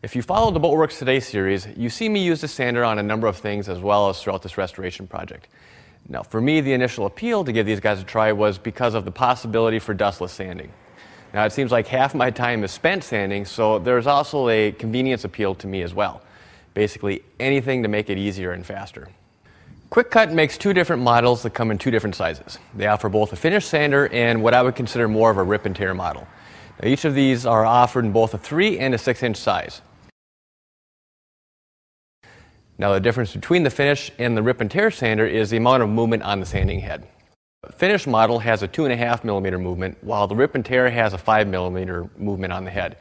If you follow the Boatworks Today series, you see me use the sander on a number of things as well as throughout this restoration project. Now, for me, the initial appeal to give these guys a try was because of the possibility for dustless sanding. Now, it seems like half my time is spent sanding, so there's also a convenience appeal to me as well. Basically, anything to make it easier and faster. Quick Cut makes two different models that come in two different sizes. They offer both a finished sander and what I would consider more of a rip and tear model. Now, each of these are offered in both a 3 and a 6 inch size. Now the difference between the finish and the rip and tear sander is the amount of movement on the sanding head. The finish model has a 2.5 millimeter movement, while the rip and tear has a 5 millimeter movement on the head.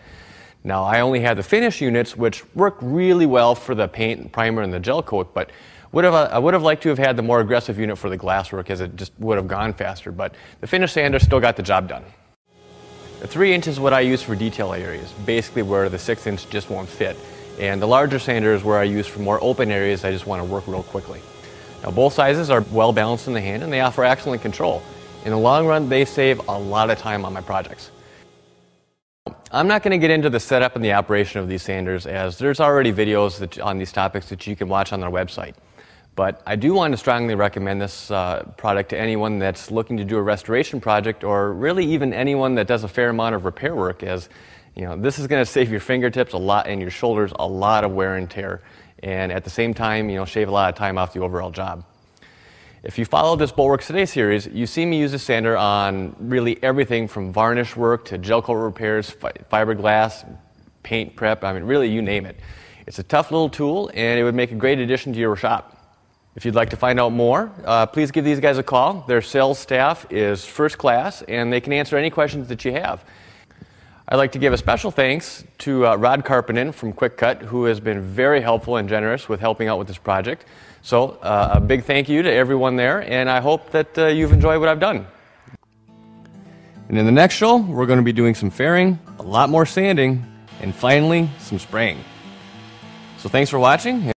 Now I only had the finish units, which work really well for the paint, primer, and the gel coat, but would have, I would have liked to have had the more aggressive unit for the glasswork as it just would have gone faster, but the finish sander still got the job done. The 3 inch is what I use for detail areas, basically where the 6 inch just won't fit. And the larger sander is where I use for more open areas I just want to work real quickly. Now both sizes are well balanced in the hand and they offer excellent control. In the long run, they save a lot of time on my projects. I'm not going to get into the setup and the operation of these sanders as there's already videos that, on these topics that you can watch on their website. But I do want to strongly recommend this uh, product to anyone that's looking to do a restoration project or really even anyone that does a fair amount of repair work as you know, this is going to save your fingertips a lot and your shoulders a lot of wear and tear, and at the same time, you know, shave a lot of time off the overall job. If you follow this Boatworks Today series, you see me use a sander on really everything from varnish work to gel coat repairs, fi fiberglass, paint prep, I mean, really, you name it. It's a tough little tool, and it would make a great addition to your shop. If you'd like to find out more, uh, please give these guys a call. Their sales staff is first class, and they can answer any questions that you have. I'd like to give a special thanks to uh, Rod Karpinen from Quick Cut, who has been very helpful and generous with helping out with this project. So, uh, a big thank you to everyone there, and I hope that uh, you've enjoyed what I've done. And in the next show, we're going to be doing some fairing, a lot more sanding, and finally, some spraying. So, thanks for watching.